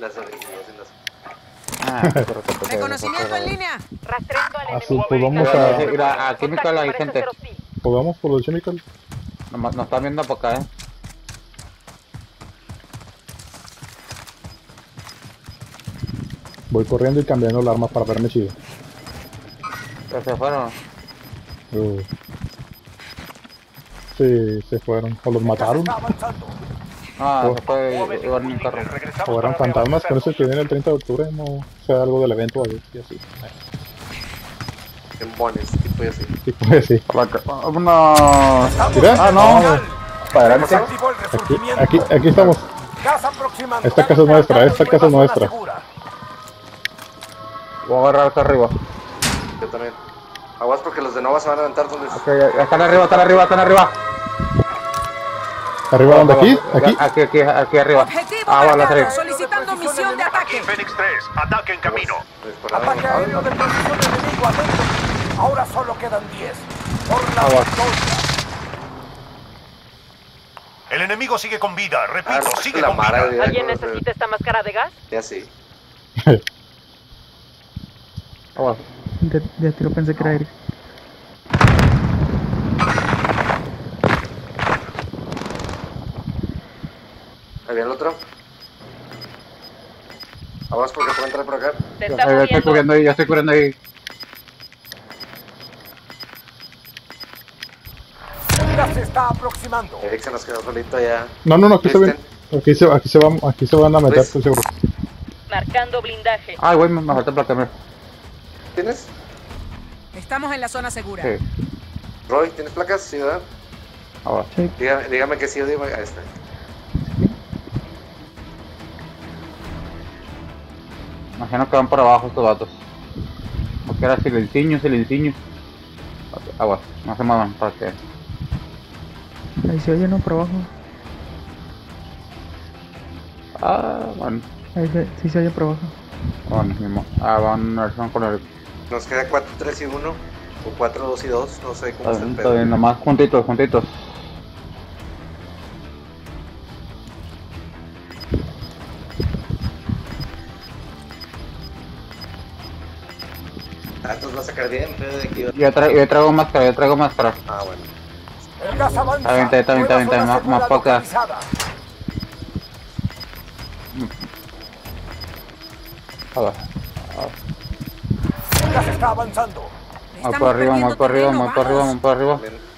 Las aventuras en las... Ah, pero Reconocimiento por en línea. Rastreando al Azul, enemigo. pues vamos a... mira, aquí me cae la Contacto, gente. hostil. Jugamos por los chemicals. Nomás nos están viendo para acá, eh. Voy corriendo y cambiando el arma para verme chido. Ya se fueron. Uh. Sí, se fueron. O los mataron. Ah, Oh. se fue iban en un carro. O eran fantasmas con eso que viene el 30 de octubre. No sea algo del evento ahí, y así. Embones, tipo y así. Sí, sí. Vámonos. Estamos Mira. en Ah, no. Para adelante. Aquí, aquí, aquí estamos. Esta casa es nuestra, esta casa es nuestra. Voy a agarrar acá arriba. Yo también. Aguas porque los de Nova se van a aventar donde... Ok, están arriba, están arriba, están arriba. ¿Arriba dónde? ¿Aquí? ¿Aquí? Aquí, aquí, aquí arriba. Objetivo Ah, vale, arriba. Solicitando misión de ataque. Fénix 3, ataque en camino. Dispararon. Ataque aéreo de precisión enemigo atento. Ahora solo quedan 10. Por la victoria. El enemigo sigue con vida, repito, Ah, sigue la con vida. ¿Alguien necesita esta máscara de gas? Ya sí. De, de tiro pensé que era Eric. Ahí viene el otro. Aguas porque puede entrar por acá. Ya está ya estoy cubriendo ahí, ya estoy cubriendo ahí. Se está aproximando. Eric se nos quedó solito allá. No, no, no, aquí se ven. Aquí se, aquí se, van, aquí se van a meter, estoy seguro. Marcando blindaje. Ay, güey, me me falta plata, mira. ¿Tienes? Estamos en la zona segura. Sí, Roy, ¿tienes placas? Sí, ¿verdad? aguas. Dígame, dígame que sí dígame. Ahí está. Imagino que van por abajo estos vatos. Porque era silenciño. Ok, Aguas, no se muevan para que. Ahí se oye, ¿no? Por abajo. Ah, bueno. Ahí se, sí se oye por abajo. Bueno, mismo. Ah, van a ver si van con el. Nos queda 4, 3 y 1. O 4, 2 y 2. No sé cómo Está está está pedo. bien, nomás juntitos, juntitos. Ah, estos va a sacar bien, pedo de aquí. Yo, tra yo traigo máscara, yo traigo máscara. Ah, bueno. El gas avanza. Está bien, está bien, está bien, está más- poca. está avanzando. Vamos Estamos por arriba, vamos por arriba, vamos por arriba, vamos por arriba. Bien.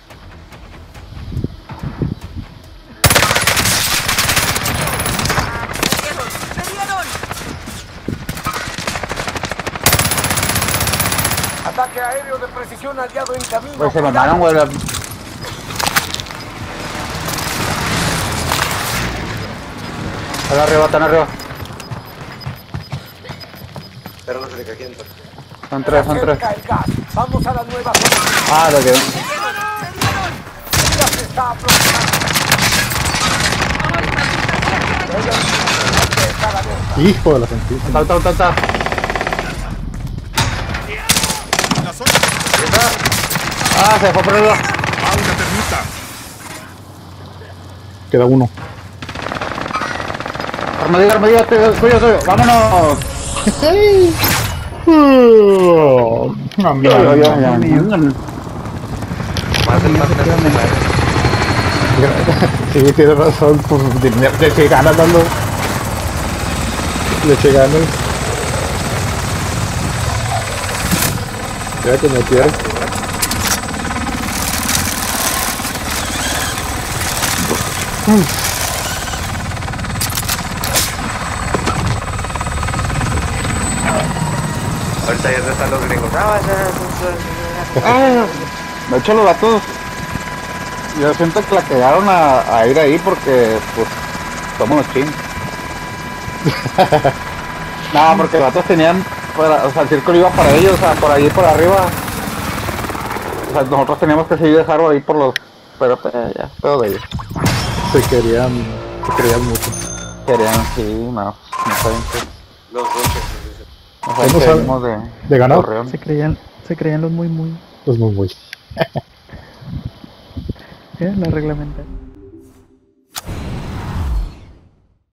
¡Se dieron! Ataque aéreo de precisión aliado en camino. Pues se me Cuidado. mamaron, güey. la- Están arriba, están arriba. Pero no se le cayó entonces. Son tres, son tres. Vamos a la nueva zona. Ah, lo que. Se está. Hijo de la sentita. Salta, Ah, se fue por el lado. Queda uno. Armadillo, armadillo, tuyo, tuyo. Vámonos. Ah, ya, ya. Más Sí, tienes razón, pues de- le eché ganas dando. Ya que me pierdo. Ahorita ya están los gringos. Ah, ya, Ah, de hecho los vatos yo siento que la quedaron a, a ir ahí porque pues somos los chinos no porque los vatos tenían para- o sea el círculo iba para ellos o sea por ahí por arriba o sea nosotros teníamos que seguir dejarlo ahí por los pero pues, ya todo de ellos Se querían, se querían mucho. querían sí no no saben que Los ¿Cómo que saben? venimos de ¿De ganado? Se creían, se creían los muy muy. Pues muy muy. ¿Qué? La reglamentaria.